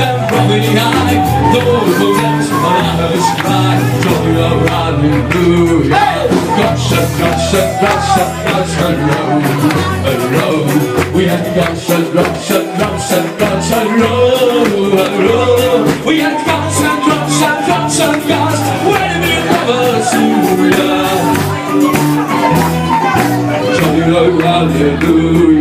them from behind. Those who dance on our sky, joy of hallelujah. Gosh, gotcha, gosh, gotcha, roll a roll. We had gosh, gosh, gosh, gosh, a road, a road. We had gosh, gosh, gosh, gosh, when we ever see you? Joy of hallelujah.